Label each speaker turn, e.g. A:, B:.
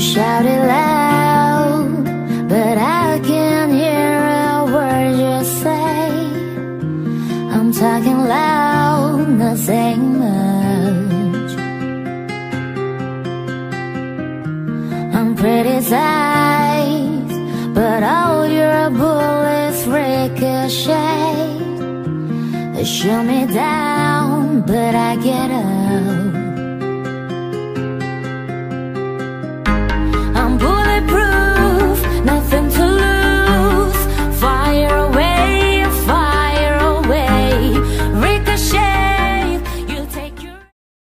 A: shout it loud, but I can't hear a word you say. I'm talking loud, not saying much. I'm pretty criticized, but all your bullets ricochet. They shoot me down.